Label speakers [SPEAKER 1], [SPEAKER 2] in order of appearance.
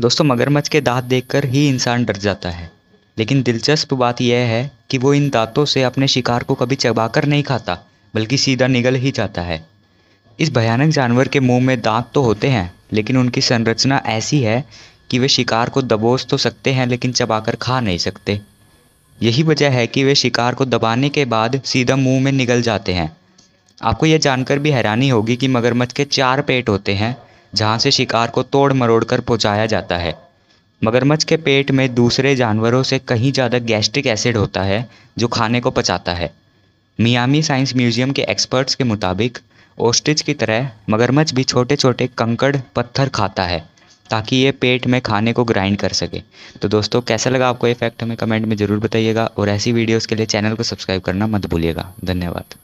[SPEAKER 1] दोस्तों, मगरमच्छ के दांत देखकर ही इंसान डर जाता है। लेकिन दिलचस्प बात यह है कि वो इन दांतों से अपने शिकार को कभी चबाकर नहीं खाता, बल्कि सीधा निगल ही जाता है। इस भयानक जानवर के मुँह में दांत तो होते हैं, लेकिन उनकी संरचना ऐसी है कि वे शिकार को दबोच तो सकते हैं, लेकिन चबाकर खा नहीं सकते। यही वजह है कि वे शिकार को दबाने के बाद सीधा मुँह में निगल जाते हैं। आपको यह जानकर भी हैरानी होगी कि मगरमच्छ के चार पेट होते हैं। जहाँ से शिकार को तोड़ मरोड़ कर पहुँचाया जाता है। मगरमच्छ के पेट में दूसरे जानवरों से कहीं ज़्यादा गैस्ट्रिक एसिड होता है, जो खाने को पचाता है। मियामी साइंस म्यूज़ियम के एक्सपर्ट्स के मुताबिक, ओस्ट्रिच की तरह मगरमच्छ भी छोटे छोटे कंकड़ पत्थर खाता है, ताकि ये पेट में खाने को ग्राइंड कर सके। तो दोस्तों, कैसा लगा आपको ये फैक्ट हमें कमेंट में ज़रूर बताइएगा, और ऐसी वीडियोस के लिए चैनल को सब्सक्राइब करना मत भूलिएगा। धन्यवाद।